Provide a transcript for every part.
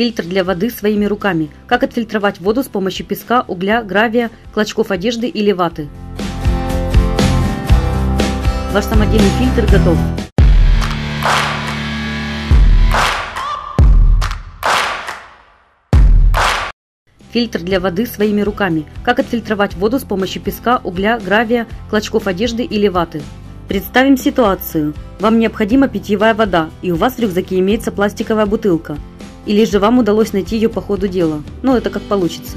Фильтр для воды своими руками. Как отфильтровать воду с помощью песка, угля, гравия, клочков одежды или ваты. Ваш самодельный фильтр готов. Фильтр для воды своими руками. Как отфильтровать воду с помощью песка, угля, гравия, клочков одежды или ваты. Представим ситуацию. Вам необходима питьевая вода, и у вас в рюкзаке имеется пластиковая бутылка. Или же вам удалось найти ее по ходу дела. Ну, это как получится.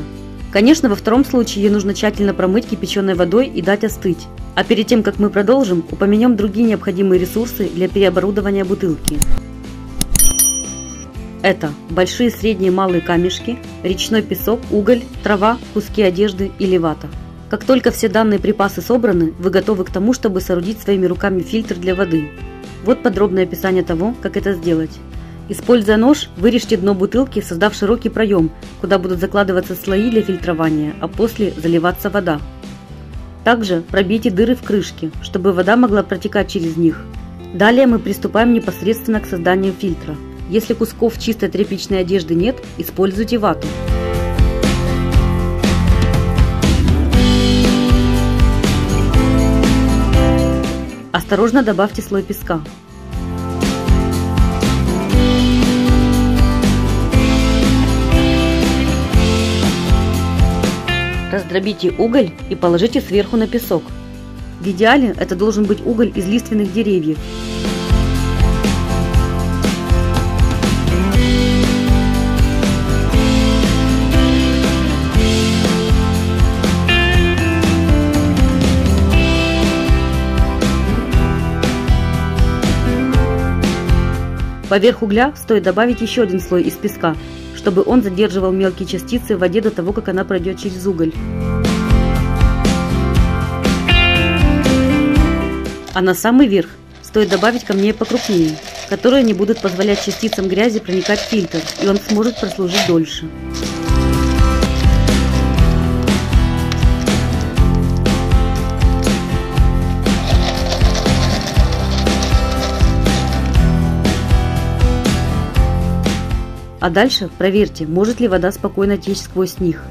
Конечно, во втором случае ее нужно тщательно промыть кипяченой водой и дать остыть. А перед тем, как мы продолжим, упомянем другие необходимые ресурсы для переоборудования бутылки. Это большие, средние, малые камешки, речной песок, уголь, трава, куски одежды или вата. Как только все данные припасы собраны, вы готовы к тому, чтобы соорудить своими руками фильтр для воды. Вот подробное описание того, как это сделать. Используя нож, вырежьте дно бутылки, создав широкий проем, куда будут закладываться слои для фильтрования, а после заливаться вода. Также пробейте дыры в крышке, чтобы вода могла протекать через них. Далее мы приступаем непосредственно к созданию фильтра. Если кусков чистой тряпичной одежды нет, используйте вату. Осторожно добавьте слой песка. Раздробите уголь и положите сверху на песок. В идеале это должен быть уголь из лиственных деревьев. Поверх угля стоит добавить еще один слой из песка, чтобы он задерживал мелкие частицы в воде до того, как она пройдет через уголь. А на самый верх стоит добавить камней покрупнее, которые не будут позволять частицам грязи проникать в фильтр, и он сможет прослужить дольше. А дальше проверьте, может ли вода спокойно течь сквозь них.